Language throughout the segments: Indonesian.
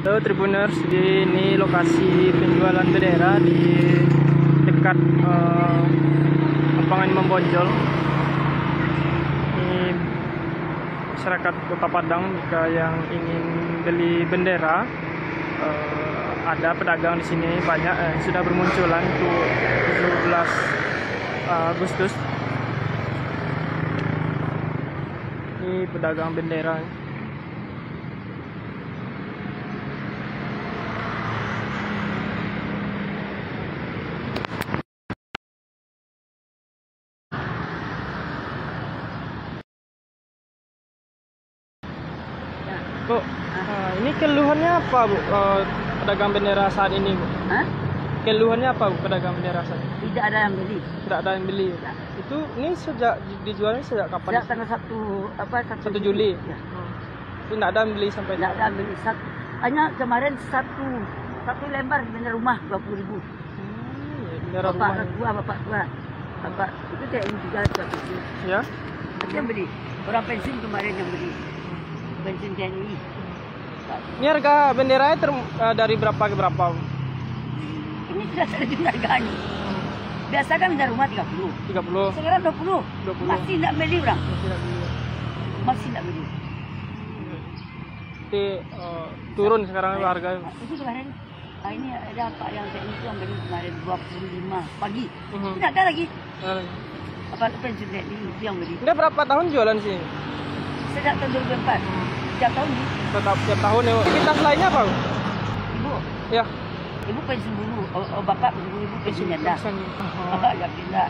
Halo Tribuners, di ini lokasi penjualan bendera di dekat uh, Membonjol. Ini masyarakat Kota Padang jika yang ingin beli bendera uh, ada pedagang di sini banyak eh, sudah bermunculan untuk 17 uh, Agustus. Ini pedagang bendera. Bu, uh, ini keluhannya apa Bu? Uh, pedagang bendera saat ini Bu? Hah? Keluhannya apa Bu pedagang bendera saat ini? Tidak ada yang beli. Tidak ada yang beli. Tidak. Itu ini sejak dijualnya sejak kapan? Sejak tanggal satu apa satu, 1 Juli. Ya. Hmm. Itu tidak ada yang beli sampai Tidak ada yang beli satu. Hanya kemarin satu satu lembar bendera rumah dua puluh ribu. Hmm, ya, bendera Bapak rumah. tua, bapak tua, bapak itu saya juga satu itu. Ya. Itu yang beli. Orang pensiun kemarin yang beli. Pensiun TNI. Ini harga benderanya ter, eh, dari berapa ke berapa? Ini sudah terjun harganya. Biasa kan bendera rumah 30. 30. Sekarang 20. 20. Masih tidak beli orang. Masih tidak beli. Masih tidak beli. Eh, turun sekarang harga. Itu kemarin ah, ini ada pak yang saya itu yang beli kemarin 25 pagi. Mhm. Tidak ada lagi. Eh, Apa pensiun itu yang beli. Ini berapa tahun jualan sini? Sejak tahun 2004. Setiap tahun ini. Tetap tiap tahun ya. Aktivitas lainnya apa? Bu? Ibu, Ya. ibu pensiun dulu. Oh, oh bapak pensiun dulu, ibu pensiun janda. Pesan. Bapak ya pindah.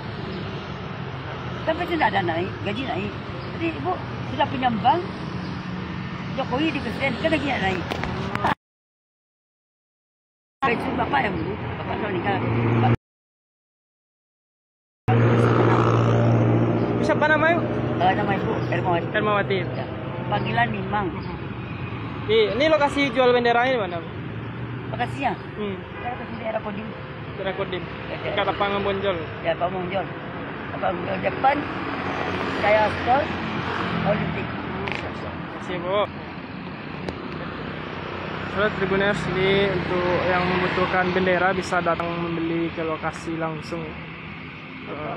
Kan pensiun ada naik, gaji naik. Jadi ibu sudah punya bank. Jokowi di presiden kan tidak naik. Pensiun bapak yang dulu, bapak sudah meninggal. Siapa namanya? Bu? Uh, nama ibu Ermawati. Hermawati. Ya. Panggilan Mimang. Di, ini lokasi jual benderanya di mana? Bu? Makasih ya. Hmm. Kasih daerah Kodim. Kira kodim. Dekat lapangan Bonjol. Ya, Pak Mongjol. Pak Mongjol depan. Saya store. Olimpik. Terima kasih Bu. Saudara Tribuners ini untuk yang membutuhkan bendera bisa datang membeli ke lokasi langsung. Eh,